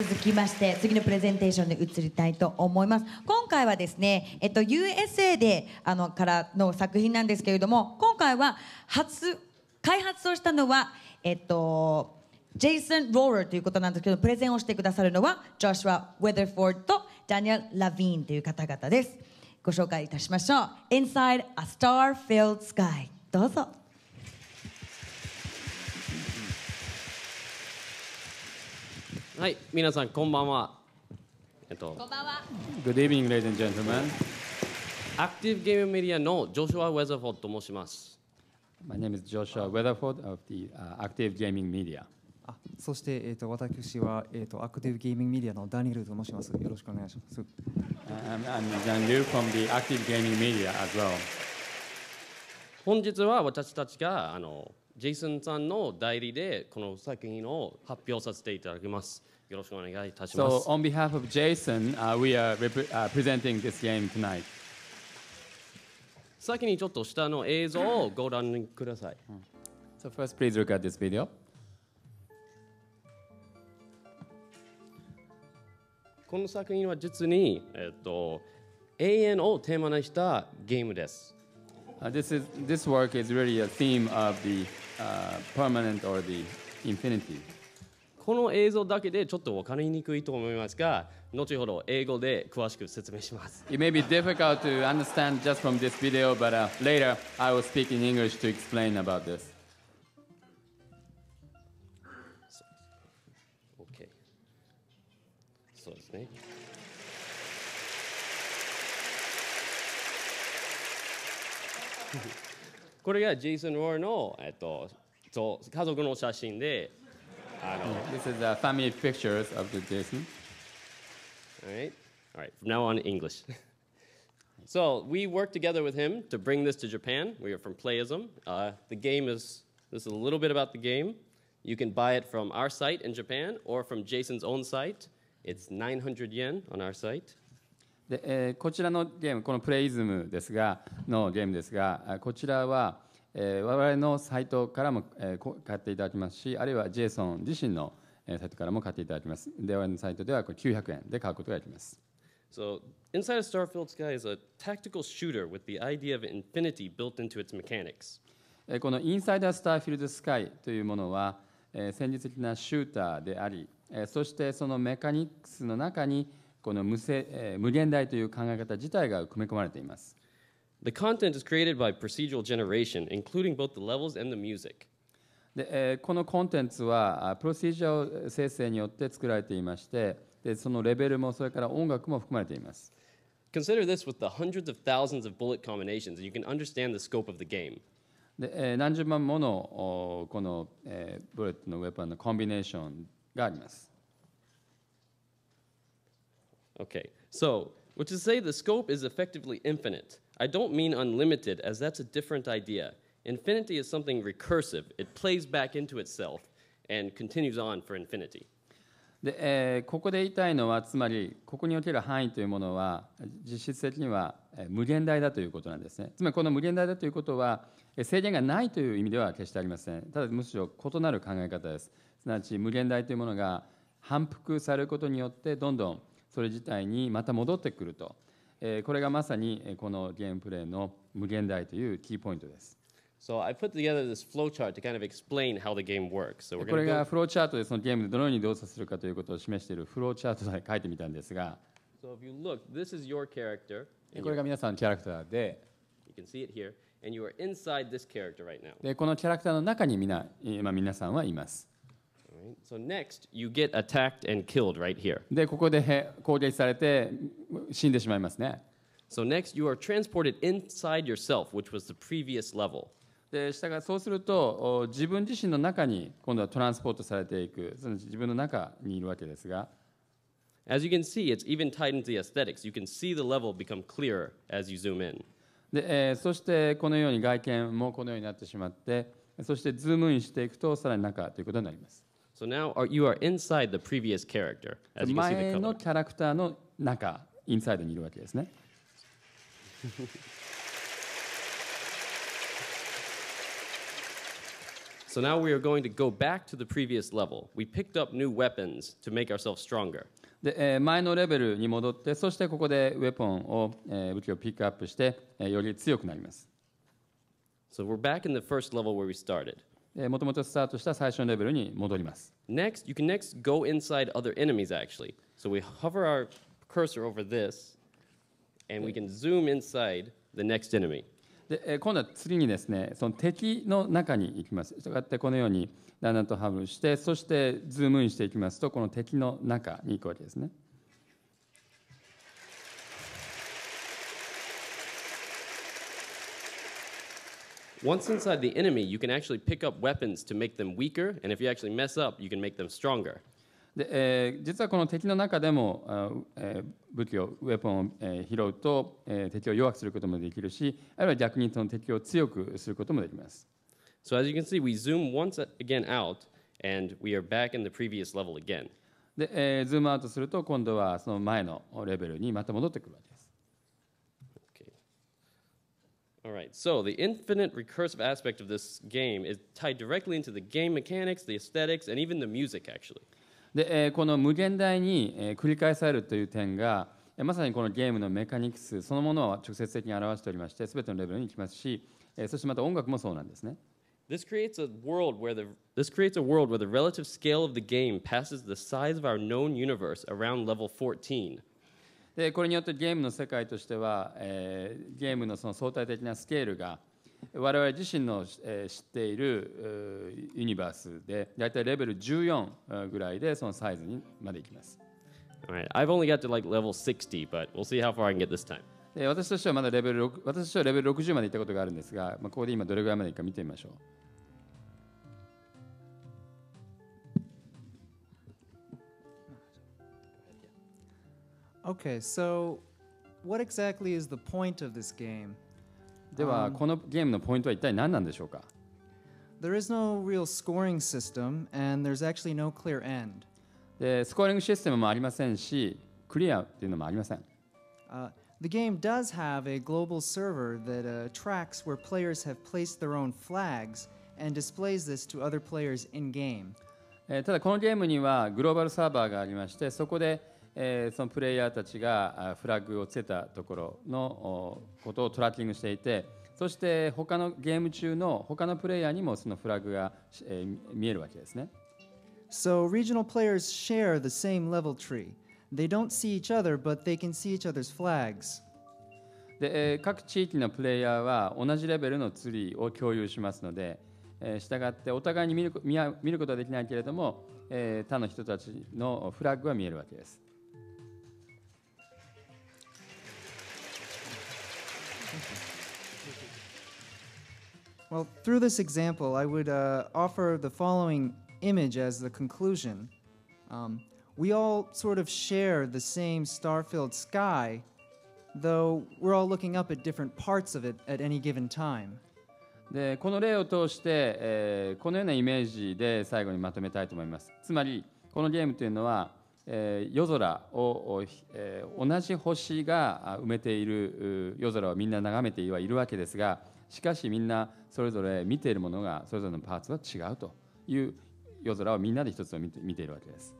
続きまして次のプレゼンテーションに移りたいと思います。今回はですね、えっと、USA であのからの作品なんですけれども今回は初開発をしたのはえっとジェイソン・ローラーということなんですけどプレゼンをしてくださるのはジョシュア・ウェザーフォードとダニエル・ラビーンという方々です。ご紹介いたしましょう。Inside a Star-Filled Sky どうぞ。はい、皆さんこんばんは。えっと、こんばんは Good evening, ladies and gentlemen. アクティブゲームメディアのジョシュア・ウェザーフォードと申します。My name is Joshua Weatherford of the uh, Active Gaming Media. あそして、えー、と私は、えー、とアクティブゲーミングメディアのダニエルと申します。よろしくお願いします。Uh, I'm, I'm Liu from the Active Gaming Media as well. 本日は私たちがあのジェイソンさんの代理でこの作品を発表させていただきます。よろしくお願いいたしま So, す。on behalf of Jason, uh, we are uh, presenting this game tonight. 先にちょっと下の映像をご覧ください。So, first, please look at this video. この作品は実に、えっと、永遠をテーマにしたゲームです。Uh, this, is, this work is really a theme of the uh, permanent or the infinity. この映像だけでちょっと分かりにくいと思いますが、後ほど英語で詳しく説明します。It may be difficult to understand just from this video, but uh, later I will speak in English to explain about this. OK。そうですね。これがジェイソン・ウォーの、えっと、家族の写真で、あの、 This is uh, family pictures of the Jason. All right. All right. From now on, English. so we worked together with him to bring this to Japan. We are from Playism. Uh, the game is this is a little bit about the game. You can buy it from our site in Japan or from Jason's own site. It's 900 yen on our site. でえーこちらのゲーム、このプレイズムですが、のゲームですが、あこちらは、 えー我々のサイトからも、え買っていただきますし、あるいはジェイソン自身の、えーサイトからも買っていただきます。で、我々のサイトではこれ900円で買うことができます。So Inside of Starfield Sky is a tactical shooter with the idea of infinity built into its mechanics. えーこのインサイダースターフィールドスカイというものは、えー戦術的なシューターであり、えーそしてそのメカニクスの中にこの無せ、えー無限大という考え方自体が組み込まれています。The content is created by procedural generation, including both the levels and the music. で、えーこのコンテンツはあプロシージャー生成によって作られていましてでそのレベルもそれから音楽も含まれています Consider this with the hundreds of thousands of bullet combinations, and you can understand the scope of the game. で、えー何十万ものおこの、えーブレットのウェポンのコンビネーションがあります Okay, so, which is to say the scope is effectively infinite. I don't mean unlimited, as that's a different idea. Infinity is something recursive, it plays back into itself and continues on for infinity. で、えーここで言いたいのはつまりここにおける範囲というものは実質的にはえー無限大だということなんですね。つまりこの無限大だということはえー制限がないという意味では決してありません。ただむしろ異なる考え方です。すなわち無限大というものが反復されることによってどんどんそれ自体にまた戻ってくると、これがまさにこのゲームプレイの無限大というキーポイントです。これがフローチャートでそのゲームでどのように動作するかということを示しているフローチャートで書いてみたんですが、これが皆さんのキャラクターで、でこのキャラクターの中に皆,今皆さんはいます。Right? So next, you get attacked and killed right here. でここでへ攻撃されて死んでしまいますね。So next, you are transported inside yourself, which was the previous level. でしたがそうするとお自分自身の中に今度はトランスポートされていくその自分の中にいるわけですが As you can see, it's even tied into the aesthetics. You can see the level become clearer as you zoom in. で、えーそしてこのように外見もこのようになってしまってそしてズームインしていくとさらに中ということになります。So now are, you are inside the previous character, as you can see the 前 color. のキャラクターの中インサイドにいるわけですね。 So now we are going to go back to the previous level. We picked up new weapons to make ourselves stronger. で、えー前のレベルに戻ってそしてここでウェポンを、えー武器をピックアップして、えーより強くなります So we're back in the first level where we started. もともとスタートした最初のレベルに戻ります Next, you can next go inside other enemies actually. So we hover our cursor over this, and we can zoom inside the next enemy. で、えー今度は次にですねその敵の中に行きますしたがってこのようにだんだんと hover してそしてズームインしていきますとこの敵の中に行くわけですね Once inside the enemy, you can actually pick up weapons to make them weaker, and if you actually mess up, you can make them stronger. で、えー実はこの敵の中でも、あえー武器をウェポンを、えー拾うと、えー敵を弱くすることもできるしあるいは逆にその敵を強くすることもできます So as you can see, we zoom once again out, and we are back in the previous level again. で、えーズームアウトすると今度はその前のレベルにまた戻ってくるわけです All right, so the infinite recursive aspect of this game is tied directly into the game mechanics, the aesthetics, and even the music, actually. で、えーこの無限大に、えー繰り返されるという点が、えーまさにこのゲームのメカニクスそのものを直接的に表しておりまして、すべてのレベルに行きますし、えーそしてまた音楽もそうなんですね。 This creates a world where the this creates a world where the relative scale of the game passes the size of our known universe around level 14. でこれによってゲームの世界としては、えーゲームのその相対的なスケールが我々自身の、えー知っているえーユニバースで大体レベル14えーぐらいでそのサイズにまでいきます。Right, I've only got to like level 60, but we'll see how far I can get this time. で私としてはまだレベル6私としてはレベル60まで行ったことがあるんですが、まあ、ここで今どれぐらいまでいくか見てみましょう。Okay, so what exactly is the point of this game? では、このゲームのポイントは一体何なんでしょうか There is no real scoring system, and there's actually no clear end. でスコアリングシステムもありませんしクリアっていうのもありません Uh, the game does have a global server that uh, tracks where players have placed their own flags and displays this to other players in game. えーただこのゲームにはグローバルサーバーがありましてそこで、 えーそのプレイヤーたちがあフラッグをつけたところのおことをトラッキングしていてそして他のゲーム中の他のプレイヤーにもそのフラッグが、えー見えるわけですね So regional players share the same level tree. They don't see each other, but they can see each other's flags. で、えー各地域のプレイヤーは同じレベルのツリーを共有しますので、えー、従ってお互いに見る見ることはできないけれども、えー他の人たちのフラッグは見えるわけです Well, through this example, I would uh, offer the following image as the conclusion. Um, we all sort of share the same star filled sky, though we're all looking up at different parts of it at any given time. でこの例を通して、えーこのようなイメージで最後にまとめたいと思いますつまりこのゲームというのは、えー夜空を、えー同じ星が埋めている夜空をみんな眺めてはいるわけですがしかしみんなそれぞれ見ているものがそれぞれのパーツは違うという夜空をみんなで一つを見て見ているわけです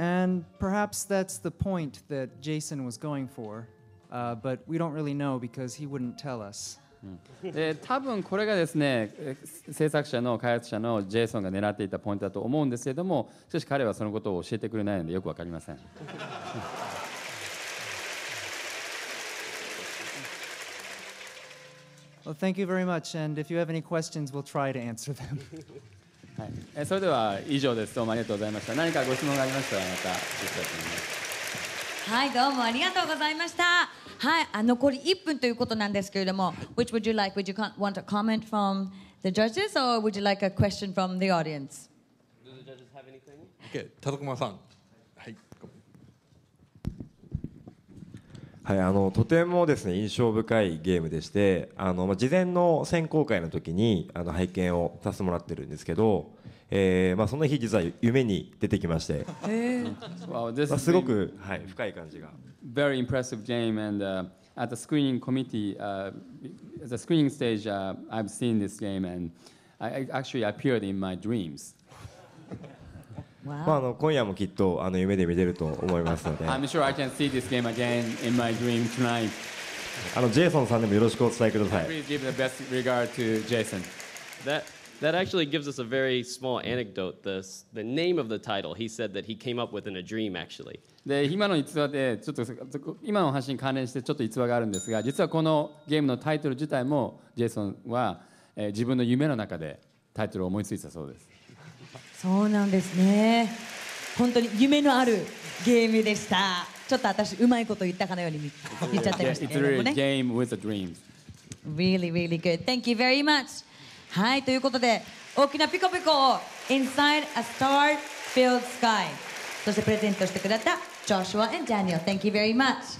And perhaps that's the point that Jason was going for, uh, but we don't really know because he wouldn't tell us. で多分これがですねえー制作者の開発者のジェイソンが狙っていたポイントだと思うんですけれどもしかし彼はそのことを教えてくれないのでよくわかりません Well, thank you very much, and if you have any questions, we'll try to answer them. はい、えーそれでは以上です。どうもありがとうございました。何かご質問がありましたらまた。はい、どうもありがとうございました。はい、あ残り1分ということなんですけれども、Which would you like? Would you want a comment from the judges or would you like a question from the audience? Do the judges have anything? OK 田所さんはいはい、あのとてもですね印象深いゲームでしてあの、まあ、事前の選考会の時にあの拝見をさせてもらってるんですけど、えーまあ、その日実は夢に出てきまして、Wow, this まあ、すごく、はい、深い感じが very impressive game, and uh, at the screening committee, uh, the screening stage, uh, I've seen this game, and I, I actually appeared in my dreams. まあ、あの今夜もきっとあの夢で見れると思いますので I'm sure I can see this game again in my dream tonight. あのジェイソンさんでもよろしくお伝えください Please give the best regard to Jason. That that actually gives us a very small anecdote. The the name of the title he said that he came up with in a dream actually. で今の逸話でちょっと今の話に関連してちょっと逸話があるんですが実はこのゲームのタイトル自体もジェイソンは、えー自分の夢の中でタイトルを思いついたそうですそうなんですね本当に夢のあるゲームでしたちょっと私うまいこと言ったかのように言っちゃってま It's したけれども really ね game with the dreams Really, really good. Thank you very much. はい、ということで、大きなピコピコを Inside a Star Filled Sky そしてプレゼントしてくれた Joshua and Daniel. Thank you very much.